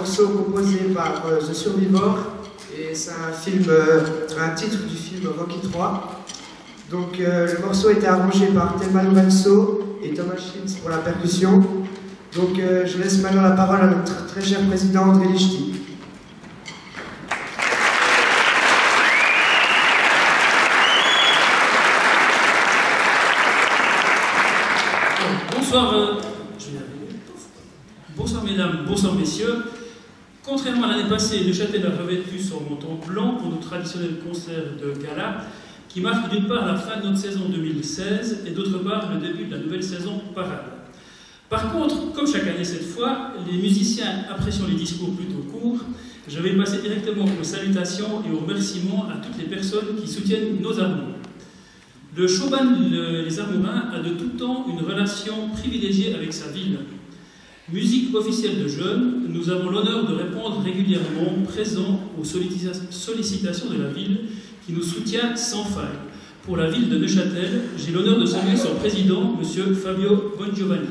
Morceau composé par euh, The Survivor et c'est un film, euh, un titre du film Rocky 3. Donc le morceau a été arrangé par Thelma Lorenzo et Thomas Schintz pour la percussion. Donc je laisse maintenant la parole à notre très cher président André Lichty. Bonsoir, euh, bonsoir mesdames, bonsoir messieurs. Contrairement à l'année passée, Neuchâtel a revêtu son manteau blanc pour notre traditionnel concert de gala, qui marque d'une part la fin de notre saison 2016 et d'autre part le début de la nouvelle saison parade. Par contre, comme chaque année cette fois, les musiciens appréciant les discours plutôt courts, je vais passer directement aux salutations et aux remerciements à toutes les personnes qui soutiennent nos amours. Le showman Les Amourins a de tout temps une relation privilégiée avec sa ville. Musique officielle de jeunes, nous avons l'honneur de répondre régulièrement présent aux sollicitations de la ville qui nous soutient sans faille. Pour la ville de Neuchâtel, j'ai l'honneur de saluer son président, M. Fabio Bongiovanni.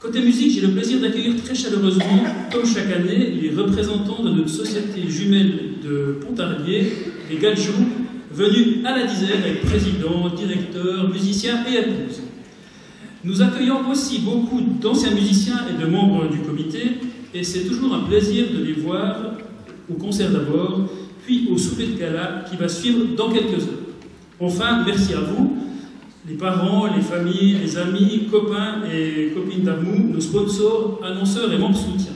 Côté musique, j'ai le plaisir d'accueillir très chaleureusement, comme chaque année, les représentants de notre société jumelle de Pontarlier, les Gadjou, venus à la dizaine avec président, directeur, musiciens et épouses. Nous accueillons aussi beaucoup d'anciens musiciens et de membres du comité, et c'est toujours un plaisir de les voir au concert d'abord, puis au souper de gala qui va suivre dans quelques heures. Enfin, merci à vous, les parents, les familles, les amis, copains et copines d'amour, nos sponsors, annonceurs et membres soutiens.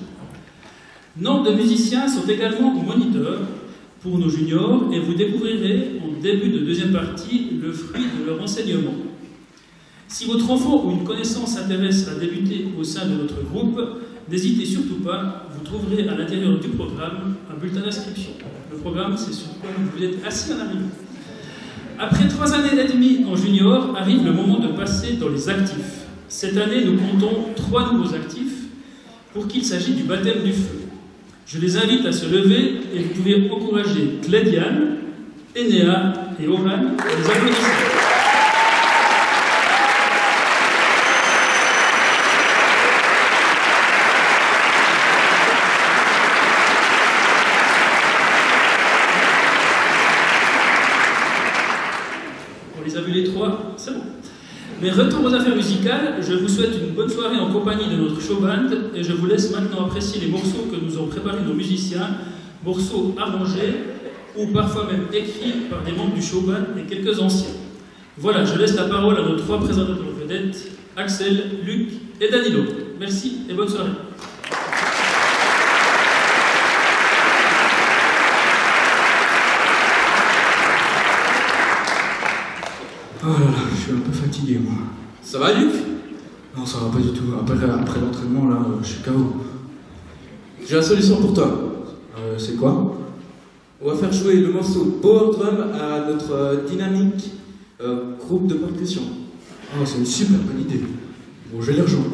Nombre de musiciens sont également moniteurs pour nos juniors et vous découvrirez en début de deuxième partie le fruit de leur enseignement. Si votre enfant ou une connaissance s'intéresse à débuter au sein de notre groupe, n'hésitez surtout pas, vous trouverez à l'intérieur du programme un bulletin d'inscription. Le programme, c'est sur quoi vous êtes assis en arrivant. Après trois années et demie en junior, arrive le moment de passer dans les actifs. Cette année, nous comptons trois nouveaux actifs pour qu'il s'agisse du baptême du feu. Je les invite à se lever et vous pouvez encourager Clédiane, Enéa et Oran les applaudissements. On les a vus les trois, c'est bon. Mais retour aux affaires musicales, je vous souhaite une bonne soirée en compagnie de notre show band et je vous laisse maintenant apprécier les morceaux que nous ont préparés nos musiciens, morceaux arrangés ou parfois même écrits par des membres du show band et quelques anciens. Voilà, je laisse la parole à nos trois présentateurs vedettes, Axel, Luc et Danilo. Merci et bonne soirée. Oh là là, suis un peu fatigué moi. Ça va Luc? Non, ça va pas du tout. Après, après l'entraînement, là, je suis KO. J'ai la solution pour toi. Euh, c'est quoi? On va faire jouer le morceau Power Drum à notre euh, dynamique euh, groupe de percussion. Oh, c'est une super bonne idée. Bon, je vais les rejoindre.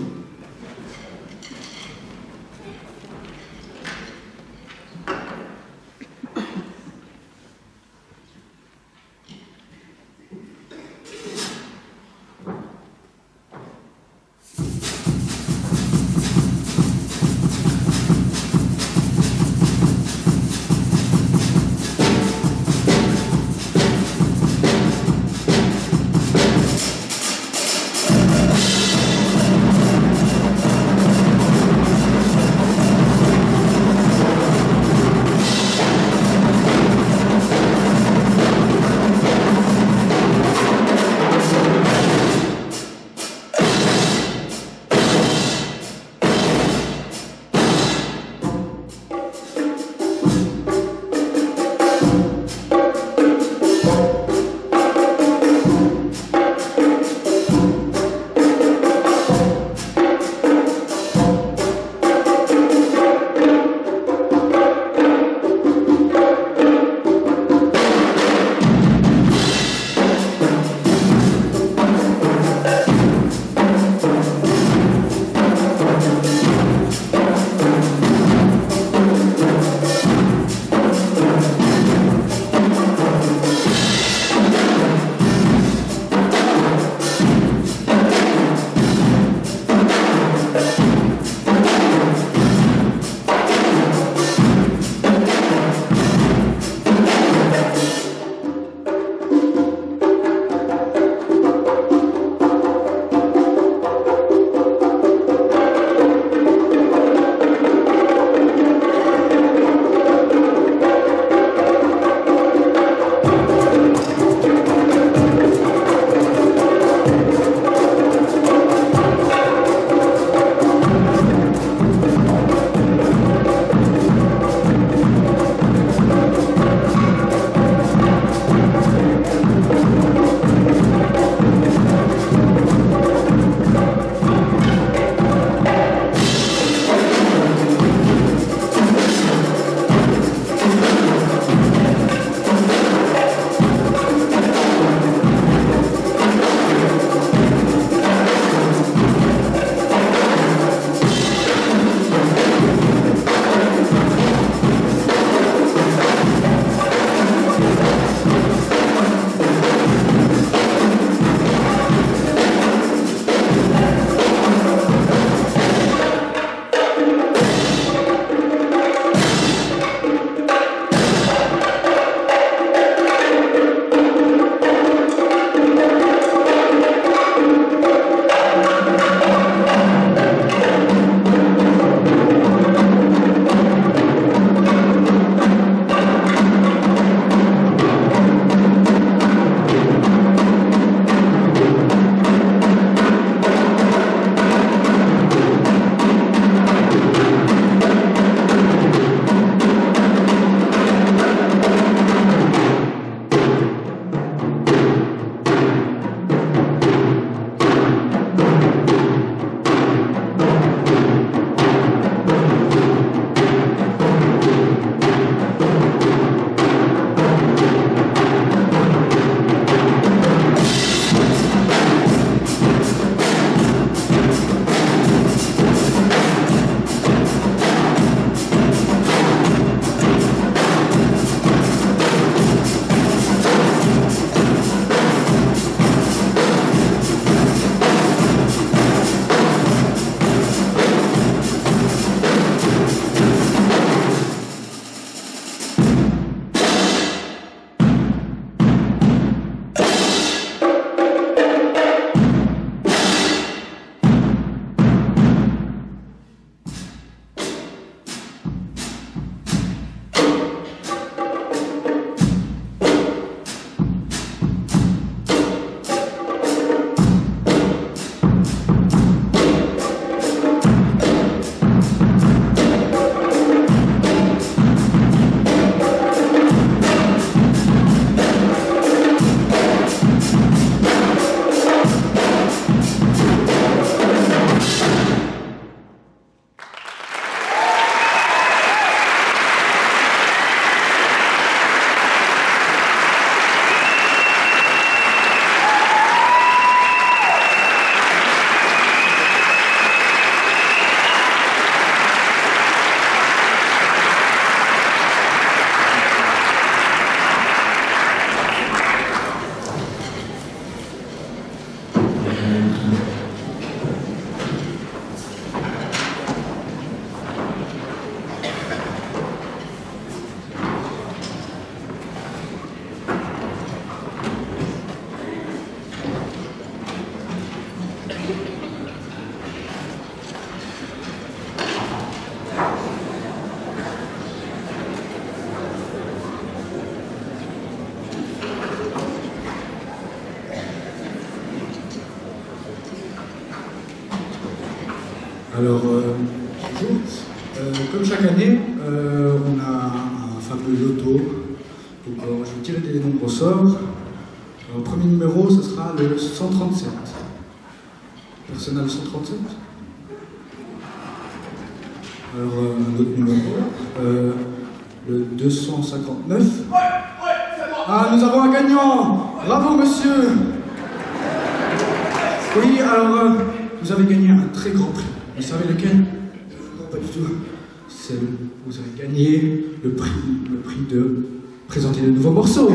Alors, euh, un autre numéro. Euh, le 259. Ouais, ouais, bon. Ah, nous avons un gagnant Bravo, monsieur Oui, alors, euh, vous avez gagné un très grand prix. Vous savez lequel? Non, pas du tout. Vous avez gagné le prix, le prix de présenter de nouveaux morceaux.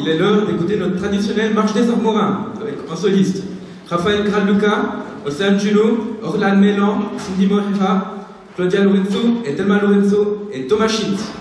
il est l'heure d'écouter notre traditionnelle marche des Armorins, avec un soliste. Raphaël Granluca, Océane Juno, Orlan Mélan, Cindy Moreira, Claudia Lorenzo, Etelma Lorenzo et Thomas Schintz.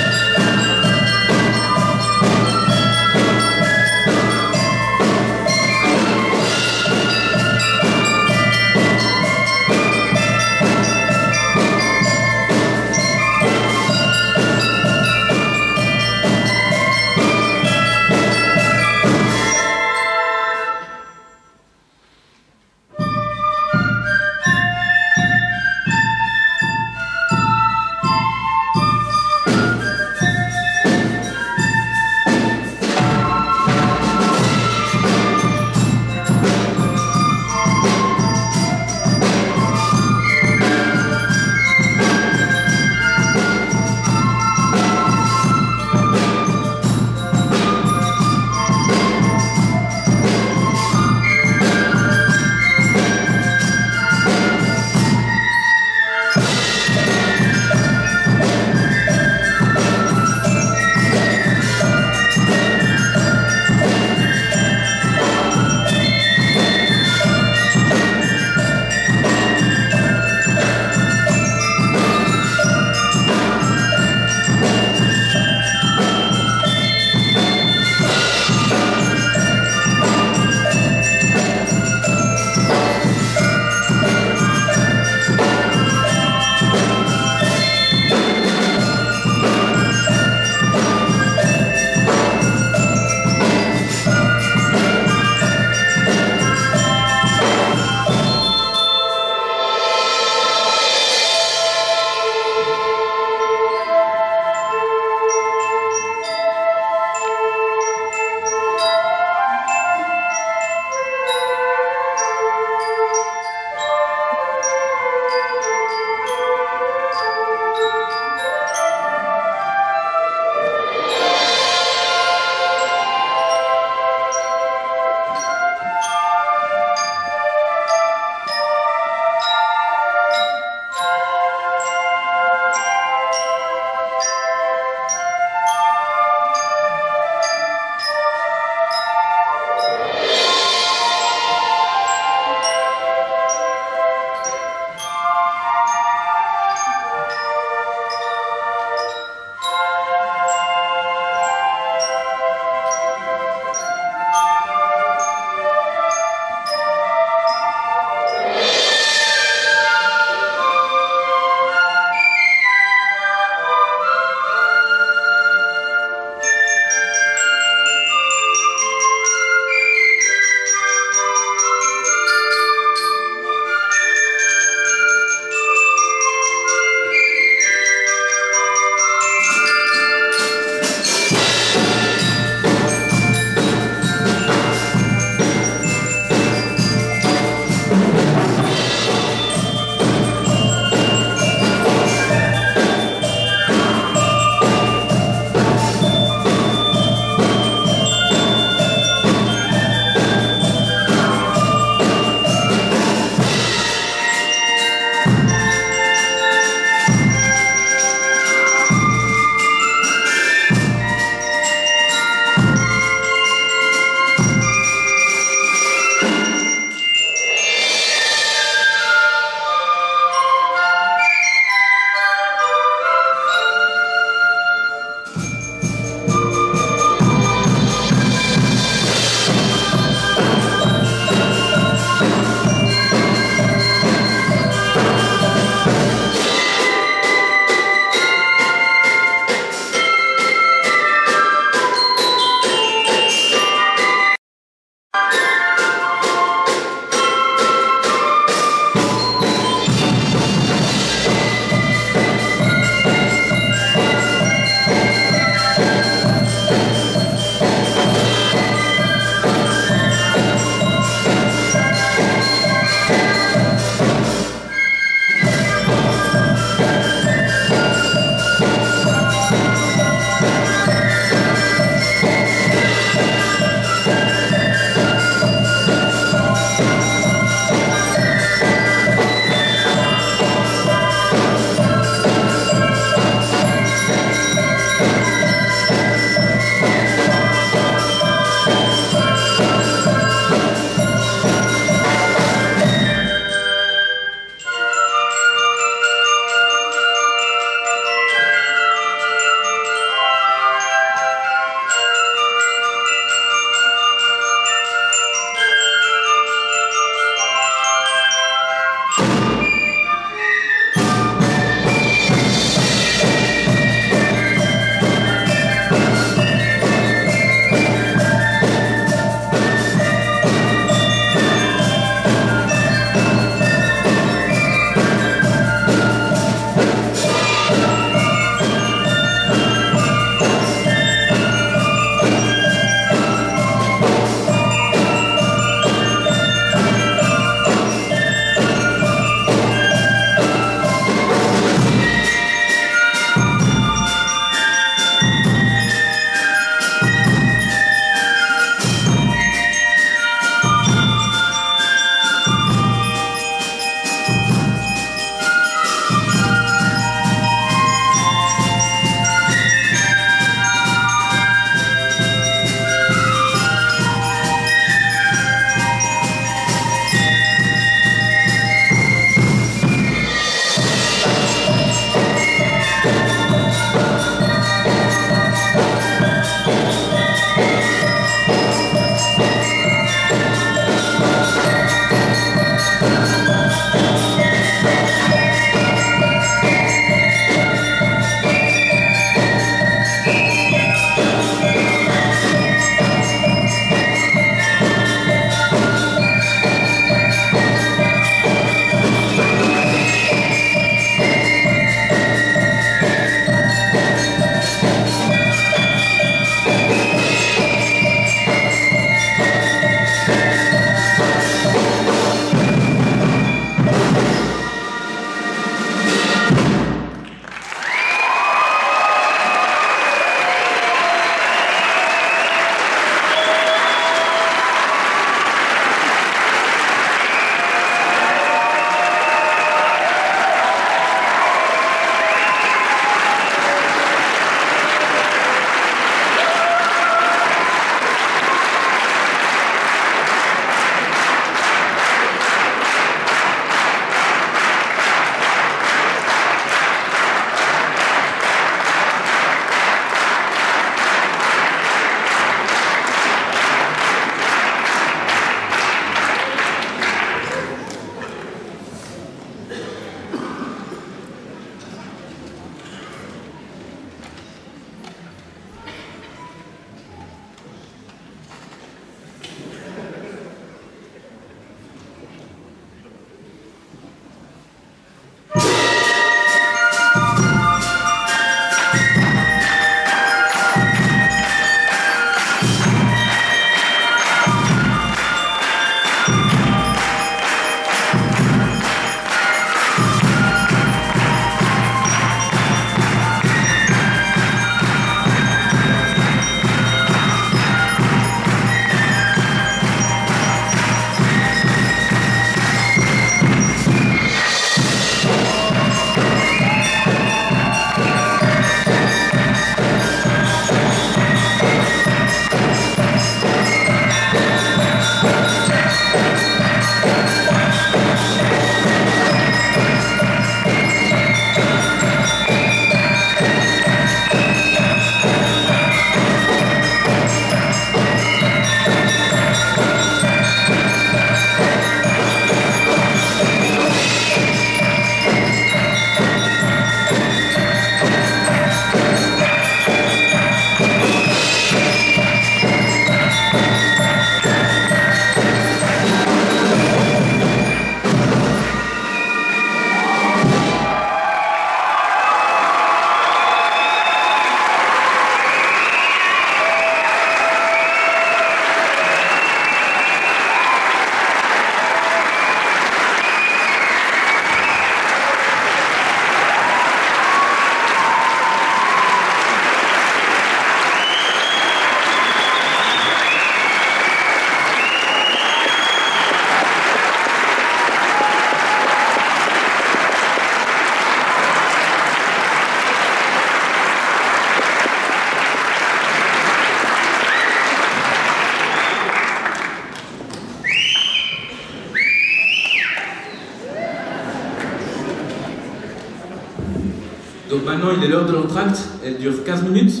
De l'entracte, elle dure 15 minutes.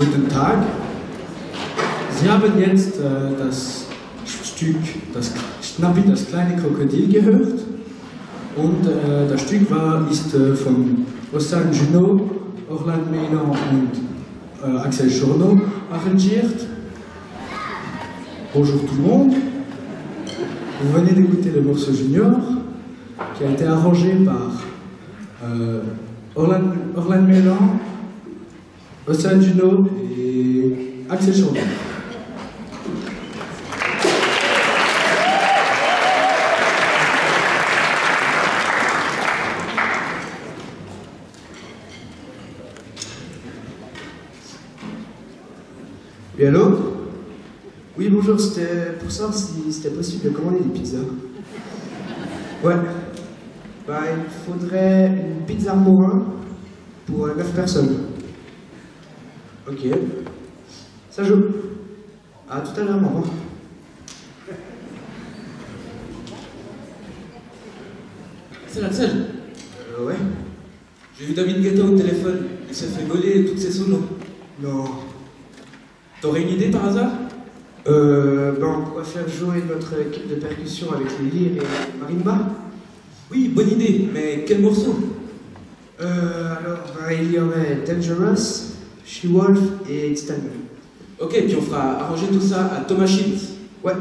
Guten Tag. Sie haben jetzt äh, das Stück, das Schnappi, das kleine Krokodil gehört. Und äh, das Stück war, ist äh, von Ossan Junot, Orlando Menon und äh, Axel Chourneau arrangiert. Bonjour tout le monde. Vous venez d'écouter le morceau Junior, qui a été arrangé par euh, Orlando, Orlando Menon, Ossan Junot et Axel Chourneau. Oui, allô? Oui, bonjour, c'était pour savoir si c'était possible de commander des pizzas. Ouais. Bah, il faudrait une pizza Morin pour 9 personnes. Ok. Ça joue. À tout à l'heure, maman. C'est Axel. Euh, ouais. J'ai vu David Guetta au téléphone. Il s'est fait voler toutes ses solos. Non? T'aurais une idée par hasard? Euh, ben, on pourrait faire jouer notre équipe de percussion avec les lyres et marimba. Oui, bonne idée, mais quel morceau? Euh, alors, ben, il y aurait Dangerous, She-Wolf et Time. Ok, puis on fera arranger tout ça à Thomas Shields. Ouais.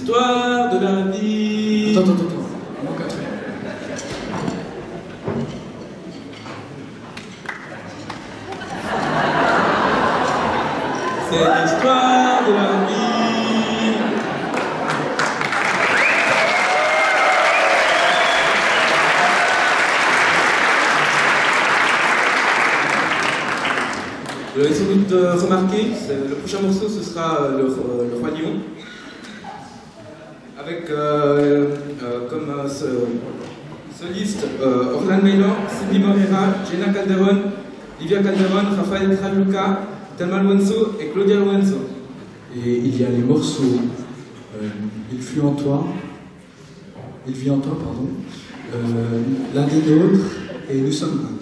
L'histoire de la vie. Attends, attends, attends. Un truc. C'est l'histoire de la vie. Vous l'avez sans doute euh, remarqué, le prochain morceau ce sera euh, le, euh, le Roi Lion. Avec euh, euh, comme euh, ce- soliste euh, Orlan Meylan, Cindy Morera, Livia Calderon, Rafael Kraluka, Thelma Luenzo et Claudia Luenzo. Et il y a les morceaux euh, Il fut en toi, Il vit en toi, pardon, euh, l'un des nôtres et nous sommes un.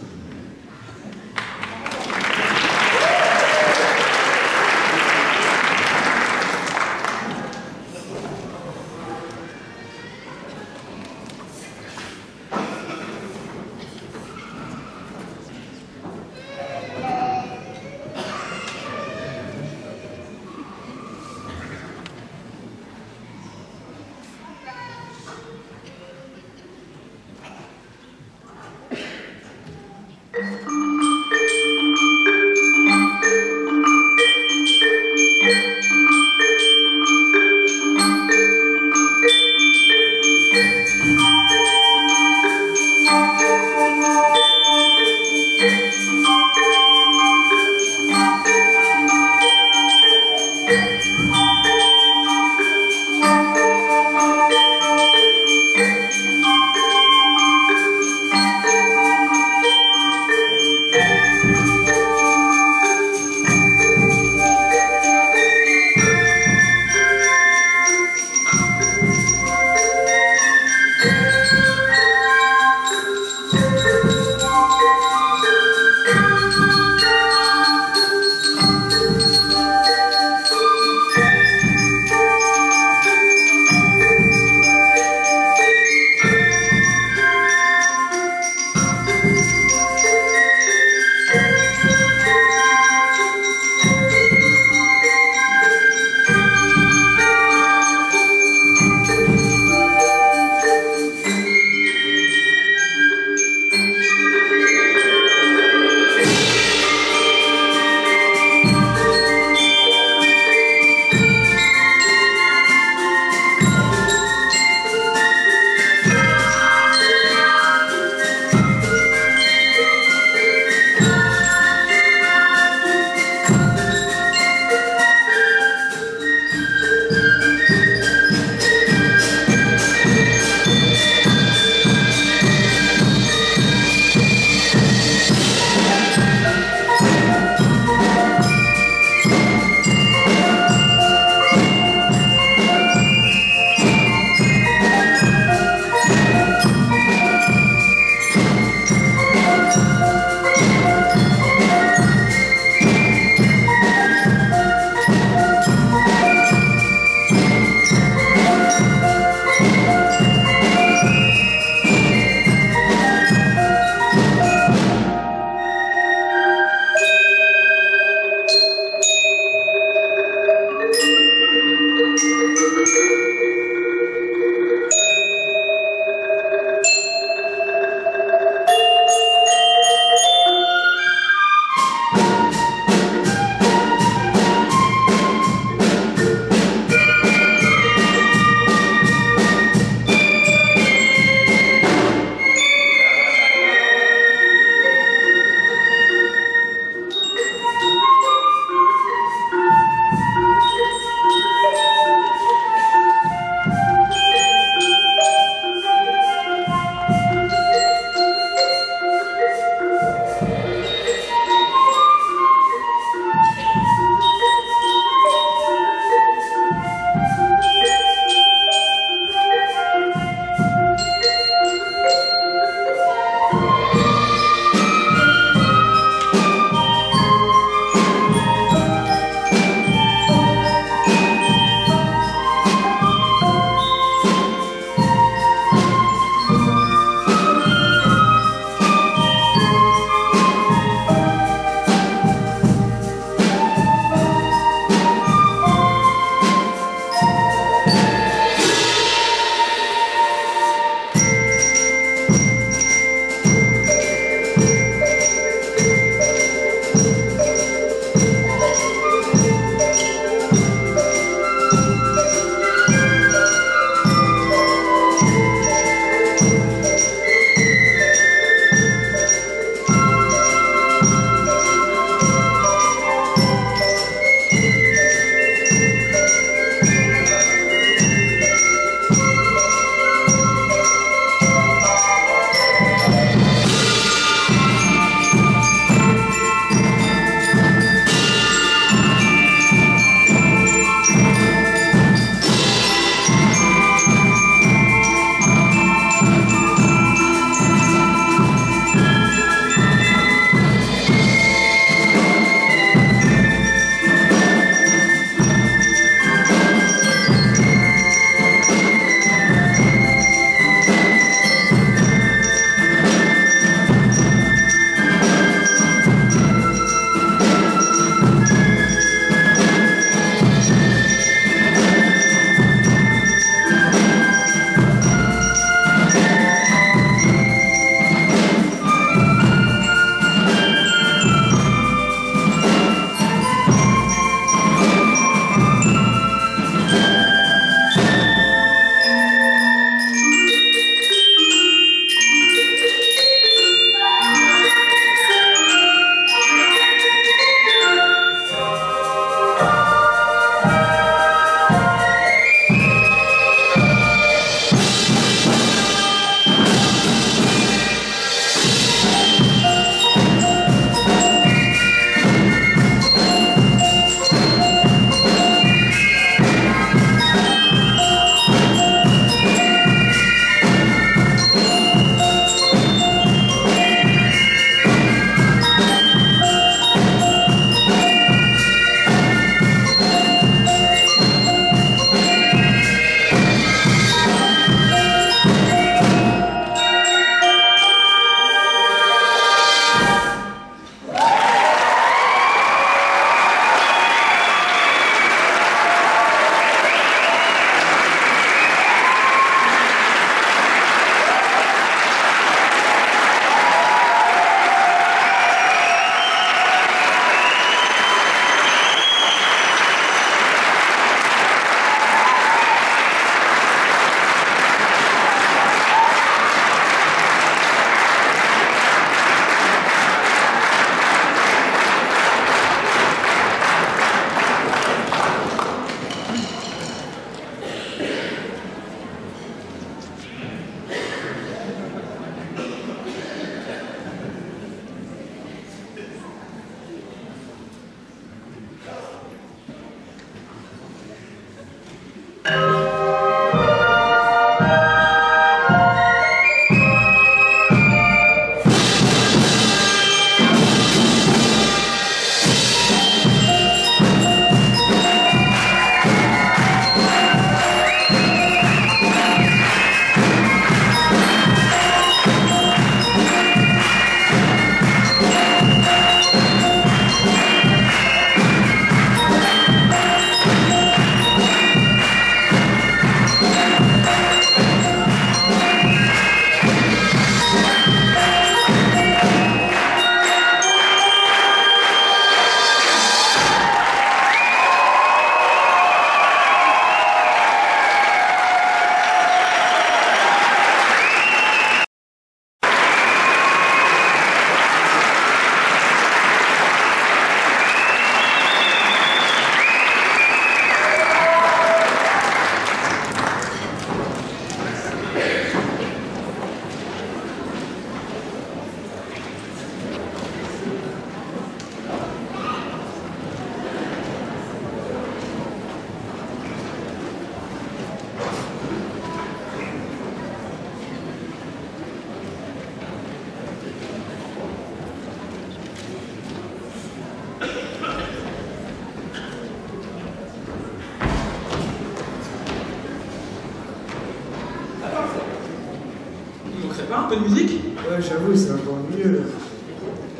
Un peu de musique Ouais, j'avoue, c'est encore mieux.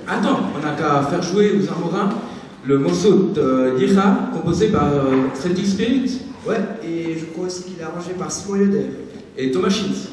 Attends, on n'a qu'à faire jouer aux Armorins le morceau de Lira composé par euh, Celtic Spirit Ouais, et je crois aussi qu'il est arrangé par Simon Yoder. et Thomas Shins.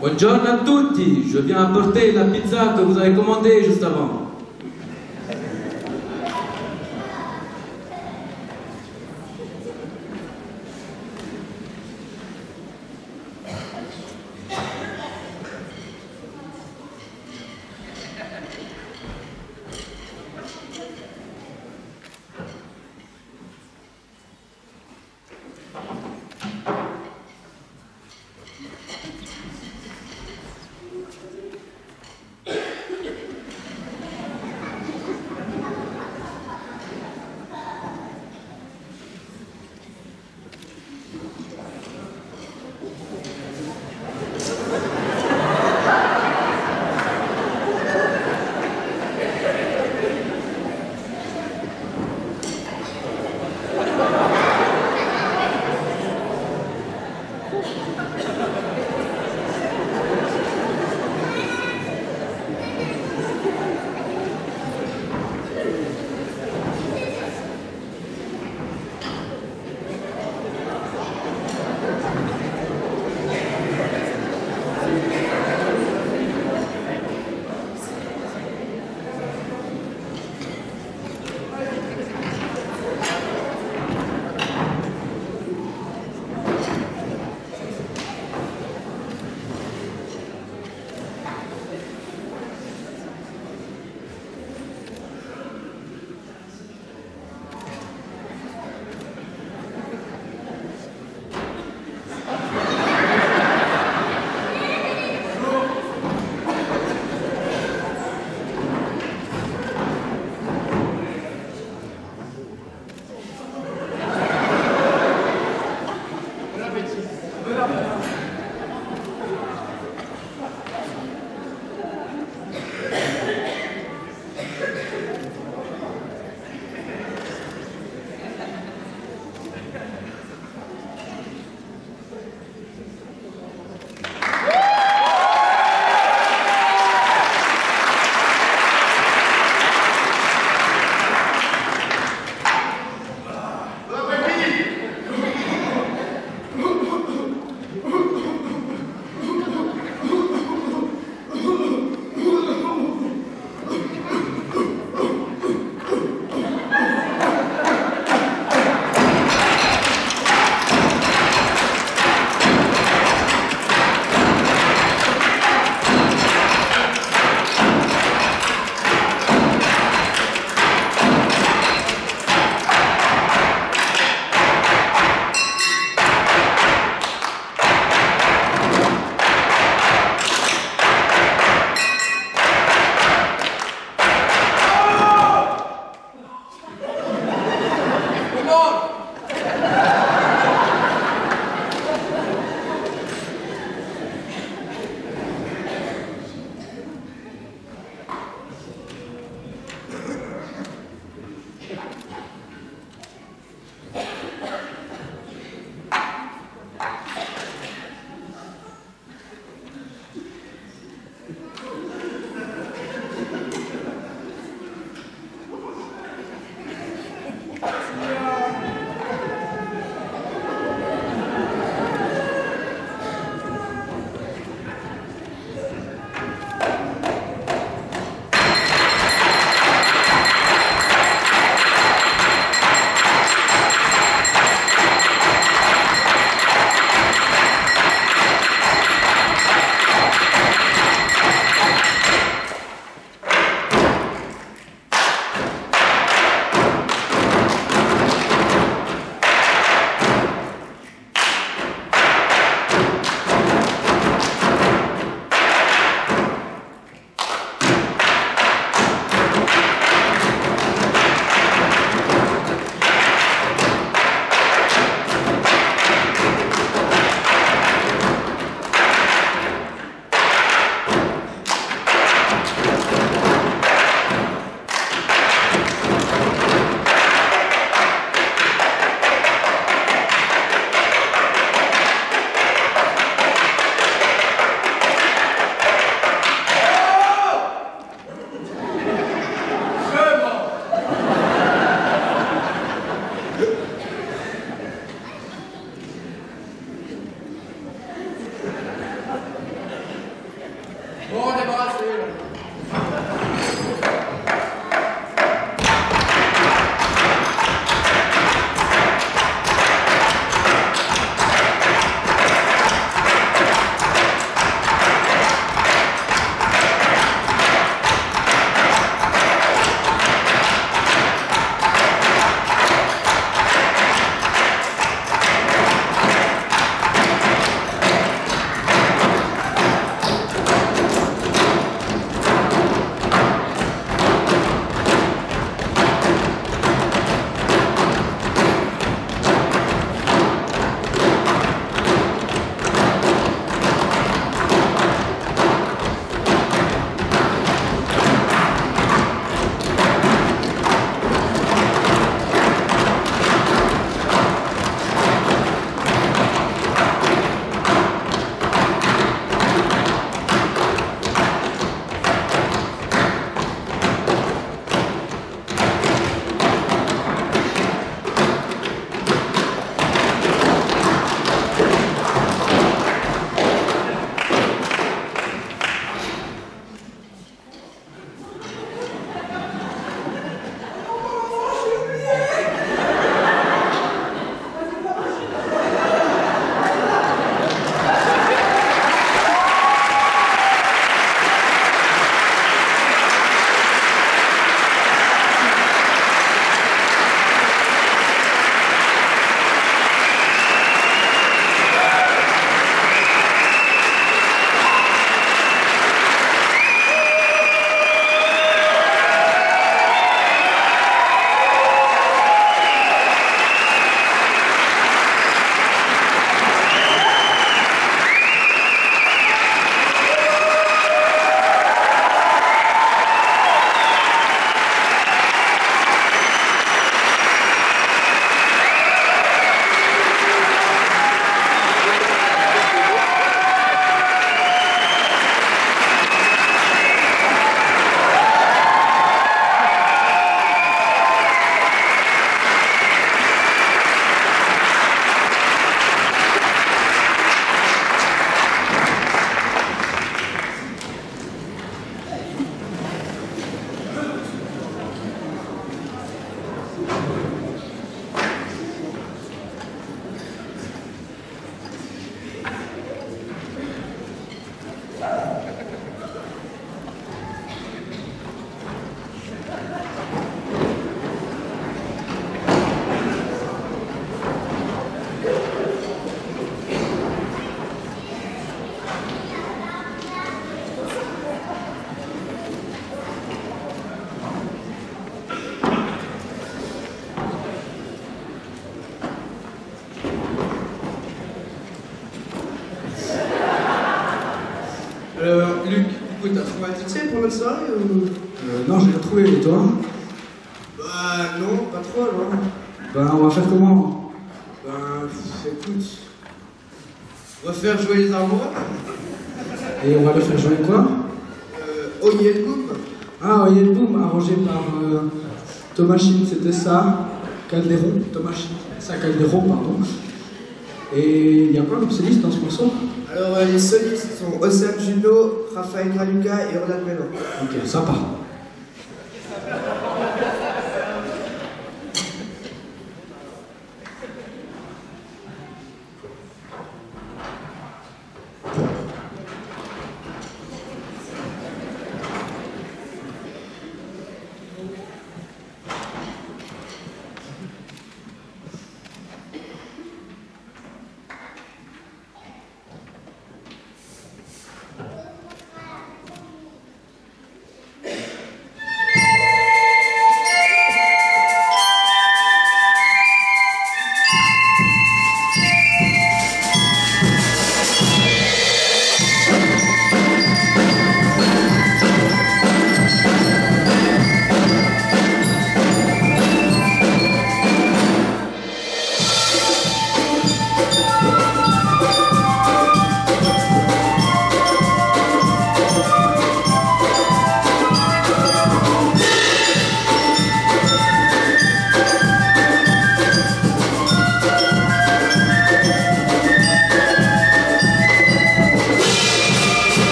Buongiorno a tutti, je viens apporter la pizza que vous avez commandée juste avant.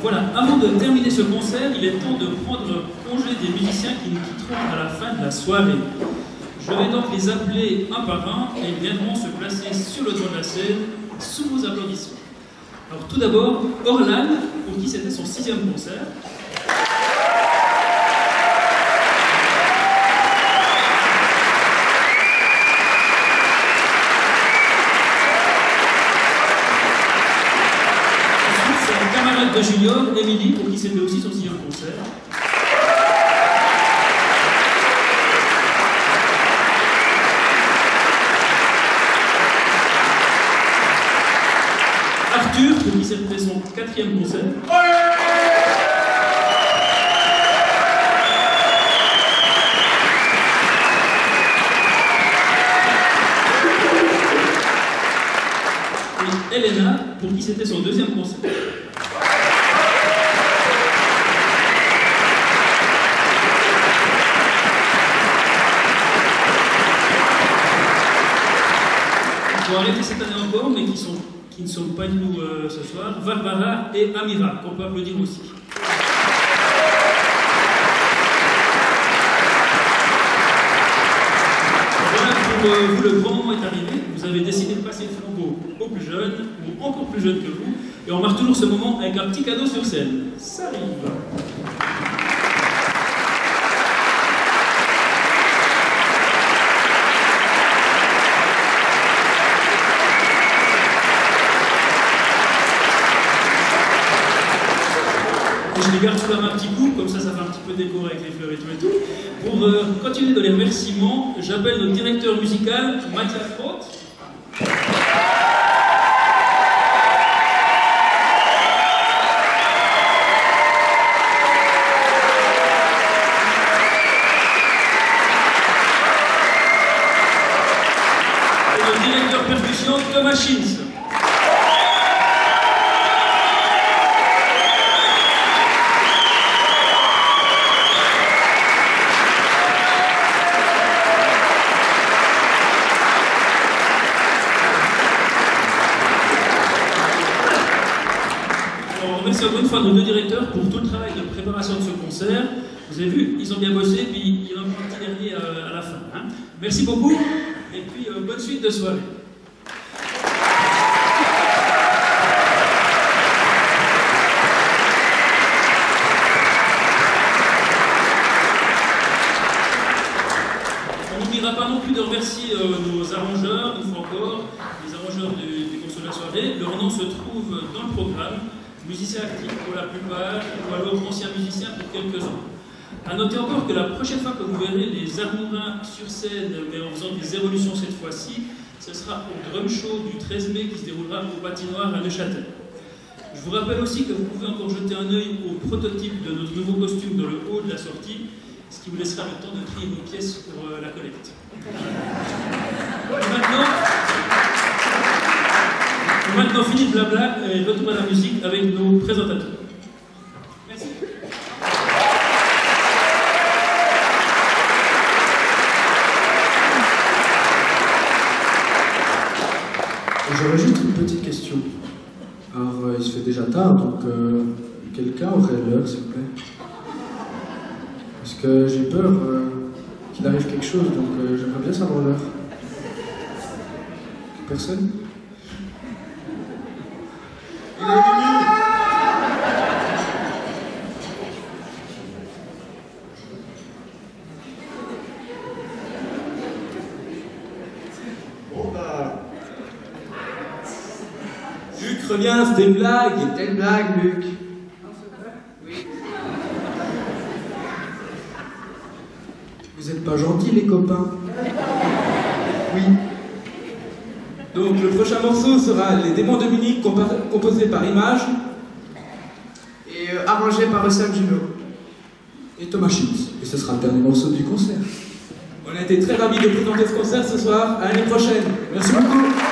Voilà, avant de terminer ce concert, il est temps de prendre congé des musiciens qui nous quitteront à la fin de la soirée. Je vais donc les appeler un par un et ils viendront se placer sur le toit de la scène sous vos applaudissements. Alors tout d'abord, Orlan, pour qui c'était son sixième concert. Ensuite, c'est un camarade de Junior, Émilie, pour qui c'était aussi son sixième concert. Arthur, pour qui c'était son quatrième concert. Et Elena, pour qui c'était son deuxième concert. Ils vont arrêter cette année encore, mais qui, sont, qui ne sont pas nous euh, ce soir, Barbara et Amira, qu'on peut applaudir aussi. Voilà, pour euh, vous, le grand moment est arrivé. Vous avez décidé de passer le flambeau aux plus jeunes, ou encore plus jeunes que vous, et on marque toujours ce moment avec un petit cadeau sur scène. Ça arrive. Un petit coup, comme ça, ça fait un petit peu décoré avec les fleurs et tout et tout. Pour euh, continuer dans les remerciements, j'appelle notre directeur musical, Mathias Roth. Et notre directeur percussion, Thomas Schintz. Alors, on remercie encore une fois nos deux directeurs pour tout le travail de préparation de ce concert. Vous avez vu, ils ont bien bossé, puis il y a un petit dernier euh, à la fin. hein. Merci beaucoup, et puis euh, bonne suite de soirée. On n'oubliera pas non plus de remercier euh, nos arrangeurs, une fois encore, les arrangeurs du, du cours de la soirée. Leur nom se trouve dans le programme, musiciens actifs pour la plupart, ou alors anciens musiciens pour quelques-uns. A noter encore que la prochaine fois que vous verrez les Armourins sur scène, mais en faisant des évolutions cette fois-ci, ce sera au drum show du 13 mai qui se déroulera au patinoire à Neuchâtel. Je vous rappelle aussi que vous pouvez encore jeter un œil au prototype de notre nouveau costume dans le haut de la sortie, ce qui vous laissera le temps de trier vos pièces pour euh, la collecte. Maintenant, maintenant, fini le blabla et retour à la musique avec nos présentateurs. Merci. J'aurais juste une petite question. Alors, euh, il se fait déjà tard, donc euh, quelqu'un aurait l'heure, s'il vous plaît Parce que j'ai peur euh, qu'il arrive quelque chose, donc euh, j'aimerais bien savoir l'heure. Personne? Il est minuit Bon bah, Luc, reviens, c'était une blague. c'était une blague, Luc. Vous êtes pas gentils, les copains Oui. Donc le prochain morceau sera Les démons de Munich, composé par Image. Et euh, arrangé par Osam Juno. Et Thomas Schintz. Et ce sera le dernier morceau du concert. On a été très ravis de présenter ce concert ce soir. À l'année prochaine. Merci beaucoup